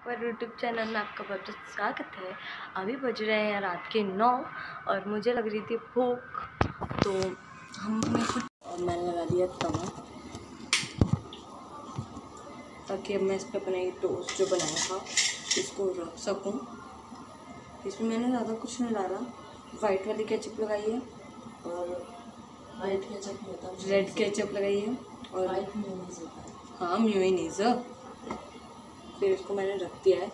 एक बार YouTube channel में आपका बहुत स्वागत है। अभी बज रहे हैं रात के नौ और मुझे लग रही थी भूख तो हमने कुछ और मैंने लगा दिया तवा। ताकि अब मैं इस पर अपना ये टोस्ट जो बनाया था इसको रख सकूँ। इसमें मैंने ज़्यादा कुछ नहीं डाला। वाइट वाली केचप लगाई है और वाइट केचप रेड केचप लगाई है और हाँ। म्यूनीज फिर इसको मैंने रख दिया है।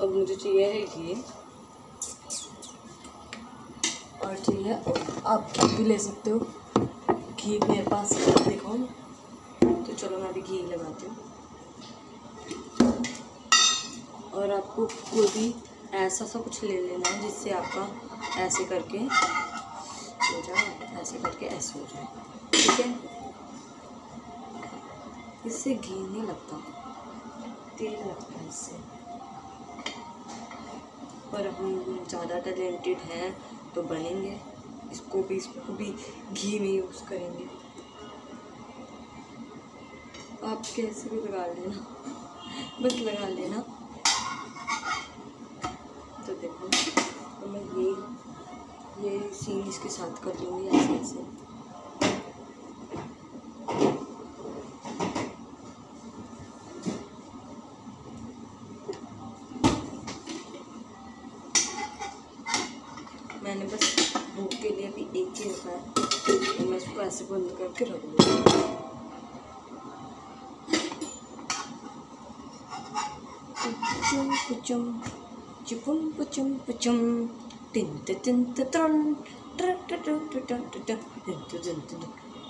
अब मुझे चाहिए है घी और चाहिए आप भी ले सकते हो। घी मेरे पास देखो। तो चलो मैं अभी घी लगाती हूँ। और आपको कोई भी ऐसा सा कुछ ले लेना है जिससे आपका ऐसे करके हो जाए, ऐसे करके ऐसे हो जाए। ठीक है? इससे घी नहीं लगता। तेल लगता है इससे। पर हम ज़्यादा टैलेंटेड हैं तो बनेंगे। इसको भी इसको भी घी में यूज़ करेंगे। आप कैसे भी लगा लेना। बस लगा लेना। तो देखो तो मैं ये ये सीन इसके साथ कर लूँगी ऐसे ऐसे मैंने बस भूख के लिए एक ही। तो मैं इसको ऐसे बंद करके रख दूँगी। पुचुम चुपुम, पुचुम पुचुम। टिंत टिंत त्रन।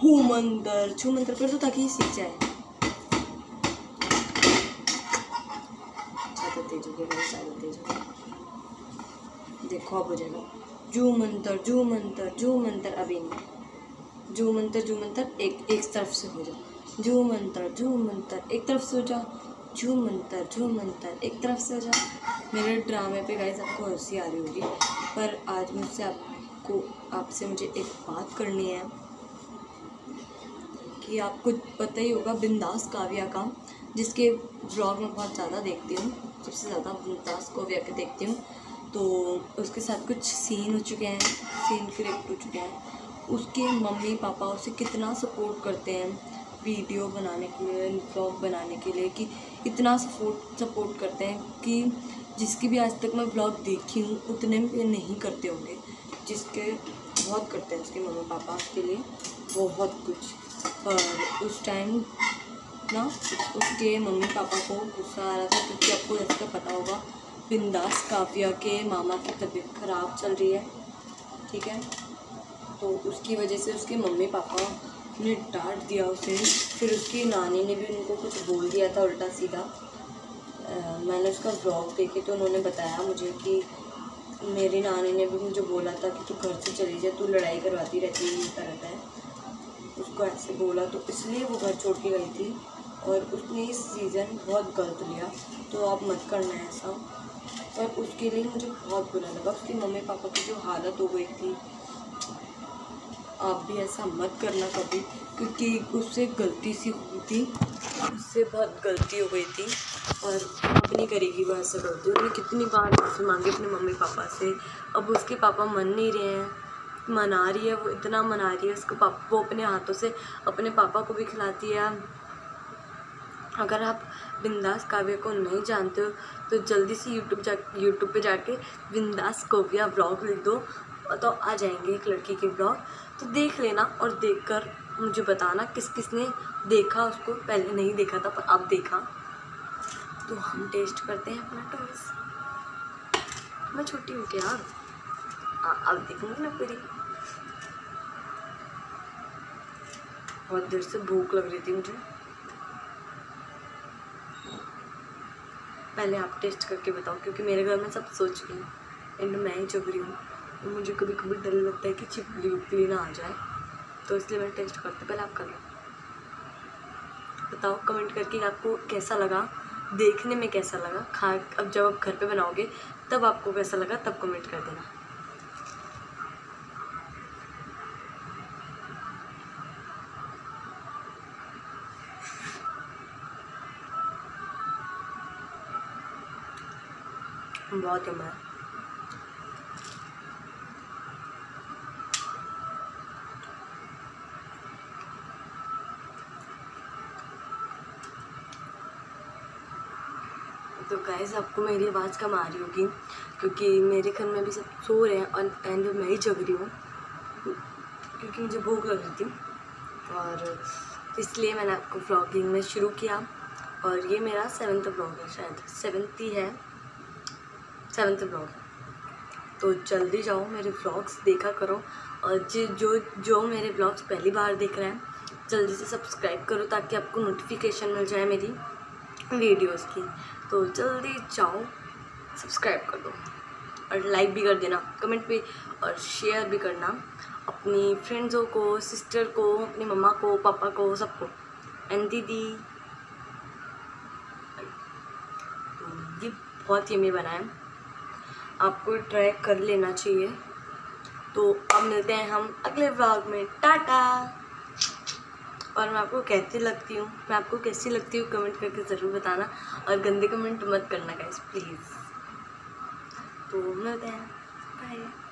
हूँ मंदर छू मंदर कर दो ताकि सीख जाए। ज़्यादा तेज हो गया ज़्यादा तेज हो गया। देखो अब हो जाएगा। जू मंतर जू मंतर जू मंतर अभी नहीं। जू मंतर जू मंतर एक एक तरफ़ से हो जाओ। जू मंतर जू मंतर, एक तरफ़ से हो जाओ। जू मंतर जू मंतर, एक तरफ़ से हो जाओ। मेरे ड्रामे पे गाइस आपको हँसी आ रही होगी, पर आज मुझसे आपको, आपसे मुझे एक बात करनी है कि आपको पता ही होगा बिंदास काव्या का, जिसके ब्लॉग मैं बहुत ज़्यादा देखती हूँ, सबसे ज़्यादा बिंदास काव्या के देखती हूँ। तो उसके साथ कुछ सीन हो चुके हैं सीन क्रिएट हो चुके हैं। उसके मम्मी पापा उसे कितना सपोर्ट करते हैं वीडियो बनाने के लिए ब्लॉग बनाने के लिए कि इतना सपोर्ट सपोर्ट करते हैं कि जिसकी भी आज तक मैं ब्लॉग देखी हूँ, उतने में नहीं करते होंगे। जिसके बहुत करते हैं उसके मम्मी पापा उसके लिए बहुत कुछ। पर उस टाइम ना, उसके मम्मी पापा को गुस्सा आ रहा था, क्योंकि आपको जैसे का पता होगा बिंदास काव्या के मामा की तबीयत ख़राब चल रही है ठीक है? तो उसकी वजह से उसके मम्मी पापा ने डांट दिया उसे। फिर उसकी नानी ने भी उनको कुछ बोल दिया था उल्टा सीधा। आ, मैंने उसका ब्लॉग देखे तो उन्होंने बताया मुझे कि मेरी नानी ने भी मुझे बोला था कि तू घर से चली जाए तू लड़ाई करवाती रहती है ये करता है। उसको ऐसे बोला तो इसलिए वो घर छोड़ के गई थी और उसने इस सीज़न बहुत गलत लिया। तो आप मत करना ऐसा। और उसके लिए मुझे बहुत बुरा लगा। उसके मम्मी पापा की जो हालत हो गई थी, आप भी ऐसा मत करना कभी, क्योंकि उससे गलती सी हुई थी। उससे बहुत गलती हो गई थी और अब नहीं करेगी वो ऐसा गलती। उसने कितनी बार माफ़ी मांगी अपने मम्मी पापा से। अब उसके पापा मन नहीं रहे हैं, मना रही है, वो इतना मना रही है उसको पापा, वो अपने हाथों से अपने पापा को भी खिलाती है। अगर आप बिंदास काव्य को नहीं जानते हो तो जल्दी से यूट्यूब जा यूट्यूब पे जाके बिंदास काव्या ब्लॉग लिख दो तो आ जाएँगे एक लड़की के ब्लॉग। तो देख लेना और देखकर मुझे बताना किस किस ने देखा उसको। पहले नहीं देखा था, पर अब देखा। तो हम टेस्ट करते हैं अपना टोस्ट मैं छोटी हूँ क्या? अब देखूँगी ना पूरी। बहुत देर से भूख लग रही थी मुझे। पहले आप टेस्ट करके बताओ, क्योंकि मेरे घर में सब सोच रही एंड मैं ही चुभ रही हूँ। तो मुझे कभी कभी डर लगता है कि चिपली उपली ना आ जाए। तो इसलिए मैं टेस्ट करते पहले आप कर लो। बताओ कमेंट करके आपको कैसा लगा? देखने में कैसा लगा? खा, अब जब आप घर पे बनाओगे, तब आपको कैसा लगा? तब कमेंट कर देना। बहुत है। तो गाइस आपको मेरी आवाज़ कम आ रही होगी, क्योंकि मेरे घर में भी सब सो रहे हैं और एंड मैं ही जग रही हूँ, क्योंकि मुझे भूख लग रही थी। और इसलिए मैंने आपको व्लॉगिंग में शुरू किया। और ये मेरा सेवन्थ ब्लॉग है शायद सेवन्थ ही है। सेवन्थ ब्लॉग तो जल्दी जाओ मेरे ब्लॉग्स देखा करो। और जो जो जो मेरे ब्लॉग्स पहली बार देख रहे हैं, जल्दी से सब्सक्राइब करो ताकि आपको नोटिफिकेशन मिल जाए मेरी वीडियोस की। तो जल्दी जाओ सब्सक्राइब कर दो। और लाइक भी कर देना कमेंट भी और शेयर भी करना अपनी फ्रेंड्सों को सिस्टर को, अपनी मम्मा को पापा को, सबको। एंड दीदी। तो ये बहुत यमी बना है। आपको ट्राई कर लेना चाहिए। तो अब मिलते हैं हम अगले ब्लॉग में। टाटा! और मैं आपको कैसी लगती हूँ, मैं आपको कैसी लगती हूँ कमेंट करके ज़रूर बताना। और गंदे कमेंट मत करना गाइस प्लीज़ तो मिलते हैं। बाय